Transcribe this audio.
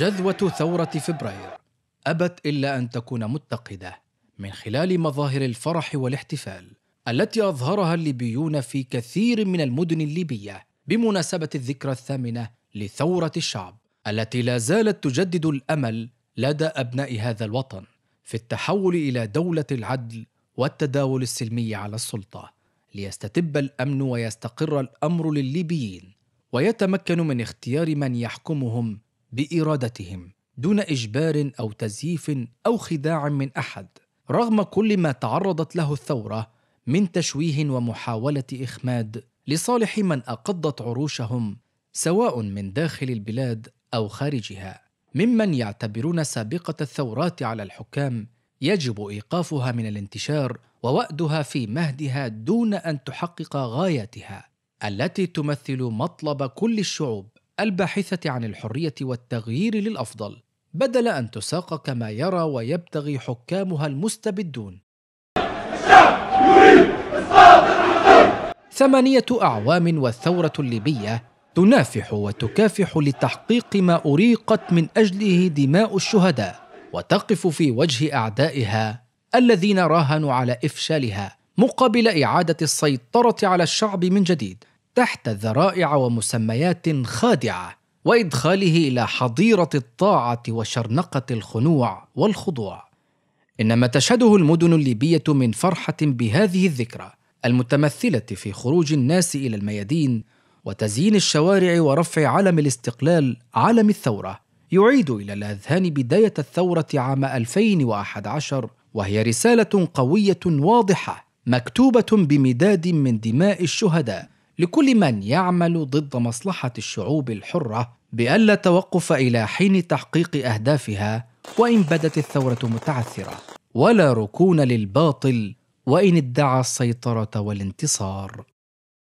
جذوة ثورة فبراير. أبت إلا أن تكون متقدة من خلال مظاهر الفرح والاحتفال التي أظهرها الليبيون في كثير من المدن الليبية بمناسبة الذكرى الثامنة لثورة الشعب التي لا زالت تجدد الأمل لدى أبناء هذا الوطن في التحول إلى دولة العدل والتداول السلمي على السلطة ليستتب الأمن ويستقر الأمر للليبيين ويتمكنوا من اختيار من يحكمهم بإرادتهم دون إجبار أو تزييف أو خداع من أحد رغم كل ما تعرضت له الثورة من تشويه ومحاولة إخماد لصالح من أقضت عروشهم سواء من داخل البلاد أو خارجها. ممن يعتبرون سابقة الثورات على الحكام يجب إيقافها من الانتشار ووأدها في مهدها دون أن تحقق غاياتها التي تمثل مطلب كل الشعوب. الباحثة عن الحرية والتغيير للأفضل. بدل أن تساق كما يرى ويبتغي حكامها المستبدون. ثمانية أعوام والثورة الليبية تنافح وتكافح لتحقيق ما أريقت من أجله دماء الشهداء وتقف في وجه أعدائها الذين راهنوا على إفشالها مقابل إعادة السيطرة على الشعب من جديد. تحت ذرائع ومسميات خادعة وإدخاله إلى حظيرة الطاعة وشرنقة الخنوع والخضوع. إن ما تشهده المدن الليبية من فرحة بهذه الذكرى المتمثلة في خروج الناس إلى الميادين وتزيين الشوارع ورفع علم الاستقلال علم الثورة. يعيد إلى الأذهان بداية الثورة عام 2011 وهي رسالة قوية واضحة مكتوبة بمداد من دماء الشهداء. لكل من يعمل ضد مصلحة الشعوب الحرة بألا توقف إلى حين تحقيق أهدافها وإن بدت الثورة متعثرة. ولا ركون للباطل وإن ادعى السيطرة والانتصار.